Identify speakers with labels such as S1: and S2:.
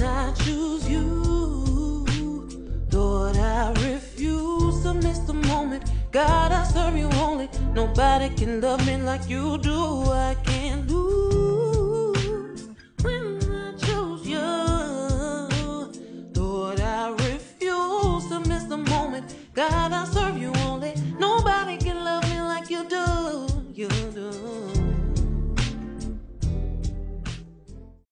S1: When I choose you, Lord, I refuse to miss the moment. God, I serve you only. Nobody can love me like you do. I can't lose when I choose you. Lord, I refuse to miss the moment. God, I serve you only. Nobody can love me like you do. You do.